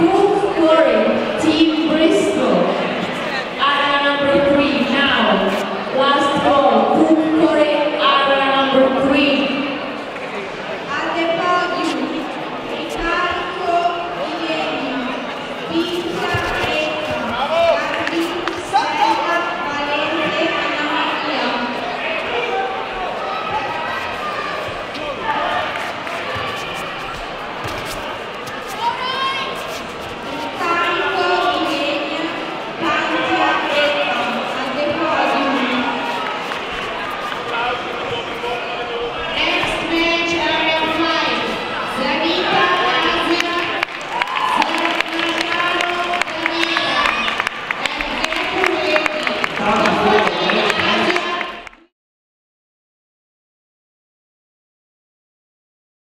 Cool Corey, Team Bristol. Number three now. Last ball, number three. Ricardo